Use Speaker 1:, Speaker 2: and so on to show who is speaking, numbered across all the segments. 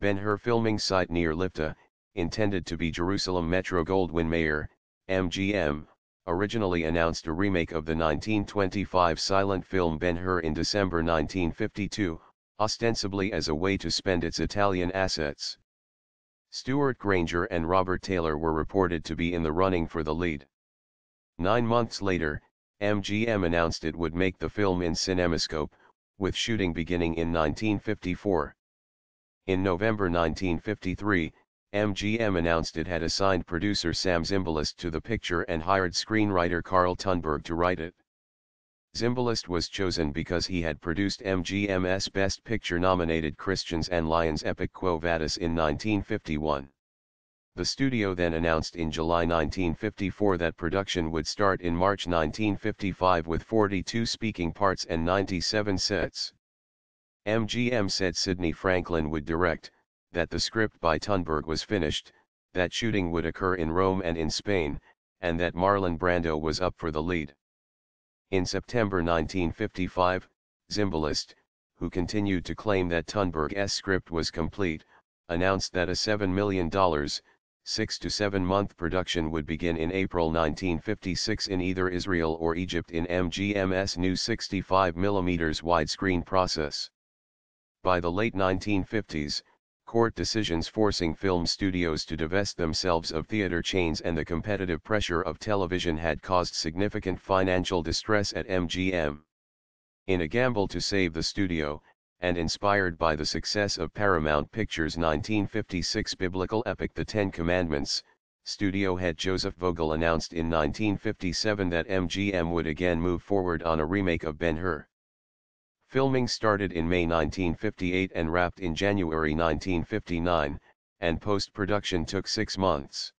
Speaker 1: Ben-Hur filming site near Lifta, intended to be Jerusalem Metro-Goldwyn-Mayer, MGM, originally announced a remake of the 1925 silent film Ben-Hur in December 1952, ostensibly as a way to spend its Italian assets. Stewart Granger and Robert Taylor were reported to be in the running for the lead. Nine months later, MGM announced it would make the film in CinemaScope, with shooting beginning in 1954. In November 1953, MGM announced it had assigned producer Sam Zimbalist to the picture and hired screenwriter Karl Tunberg to write it. Zimbalist was chosen because he had produced MGM's Best Picture nominated Christians and Lions epic Quo Vadis in 1951. The studio then announced in July 1954 that production would start in March 1955 with 42 speaking parts and 97 sets. MGM said Sidney Franklin would direct, that the script by Tunberg was finished, that shooting would occur in Rome and in Spain, and that Marlon Brando was up for the lead. In September 1955, Zimbalist, who continued to claim that Tunberg's script was complete, announced that a $7 million, six to seven month production would begin in April 1956 in either Israel or Egypt in MGM's new 65mm widescreen process. By the late 1950s, court decisions forcing film studios to divest themselves of theater chains and the competitive pressure of television had caused significant financial distress at MGM. In a gamble to save the studio, and inspired by the success of Paramount Pictures' 1956 biblical epic The Ten Commandments, studio head Joseph Vogel announced in 1957 that MGM would again move forward on a remake of Ben-Hur. Filming started in May 1958 and wrapped in January 1959, and post-production took six months.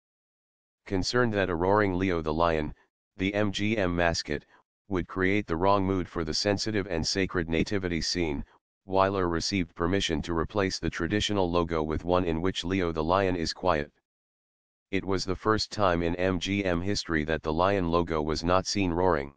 Speaker 1: Concerned that a roaring Leo the Lion, the MGM mascot, would create the wrong mood for the sensitive and sacred nativity scene, Wyler received permission to replace the traditional logo with one in which Leo the Lion is quiet. It was the first time in MGM history that the lion logo was not seen roaring.